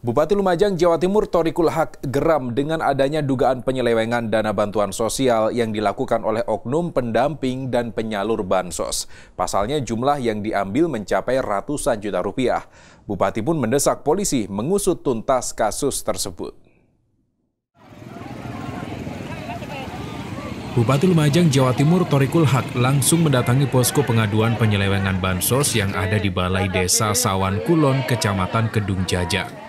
Bupati Lumajang, Jawa Timur, Torikul Haq geram dengan adanya dugaan penyelewengan dana bantuan sosial yang dilakukan oleh oknum pendamping dan penyalur bansos. Pasalnya jumlah yang diambil mencapai ratusan juta rupiah. Bupati pun mendesak polisi mengusut tuntas kasus tersebut. Bupati Lumajang, Jawa Timur, Torikul Haq langsung mendatangi posko pengaduan penyelewengan bansos yang ada di Balai Desa Sawan Kulon, Kecamatan Kedung Jajang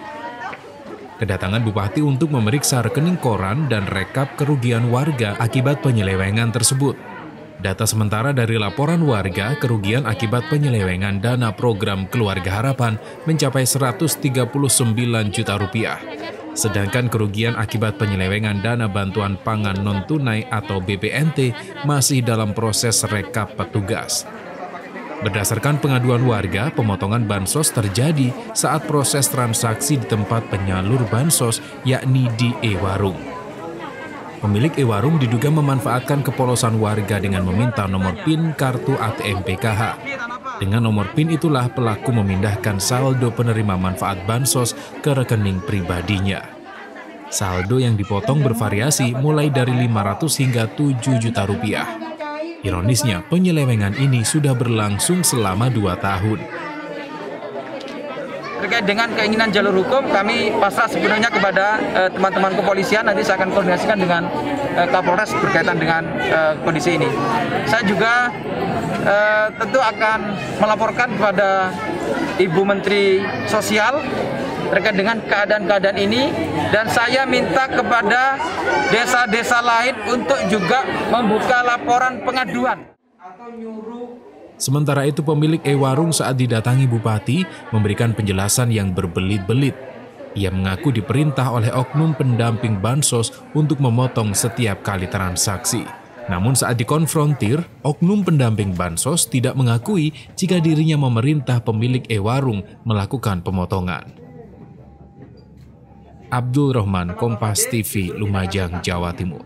kedatangan bupati untuk memeriksa rekening koran dan rekap kerugian warga akibat penyelewengan tersebut. Data sementara dari laporan warga, kerugian akibat penyelewengan dana program Keluarga Harapan mencapai 139 juta rupiah. Sedangkan kerugian akibat penyelewengan dana bantuan pangan non-tunai atau BPNT masih dalam proses rekap petugas. Berdasarkan pengaduan warga, pemotongan bansos terjadi saat proses transaksi di tempat penyalur bansos, yakni di e-warung. Pemilik e-warung diduga memanfaatkan kepolosan warga dengan meminta nomor PIN kartu ATM PKH. Dengan nomor PIN itulah pelaku memindahkan saldo penerima manfaat bansos ke rekening pribadinya. Saldo yang dipotong bervariasi mulai dari 500 hingga 7 juta rupiah. Ironisnya, penyelewengan ini sudah berlangsung selama dua tahun. Terkait dengan keinginan jalur hukum, kami pasrah sebenarnya kepada eh, teman-teman uh, kepolisian. Nanti saya akan koordinasikan dengan uh, Kapolres berkaitan dengan uh, kondisi ini. Saya juga uh, tentu akan melaporkan kepada Ibu Menteri Sosial terkait dengan keadaan-keadaan ini dan saya minta kepada desa-desa lain untuk juga membuka laporan pengaduan Sementara itu pemilik e-warung saat didatangi bupati memberikan penjelasan yang berbelit-belit. Ia mengaku diperintah oleh oknum pendamping bansos untuk memotong setiap kali transaksi. Namun saat dikonfrontir, oknum pendamping bansos tidak mengakui jika dirinya memerintah pemilik e-warung melakukan pemotongan. Abdul Rahman, Kompas TV, Lumajang, Jawa Timur.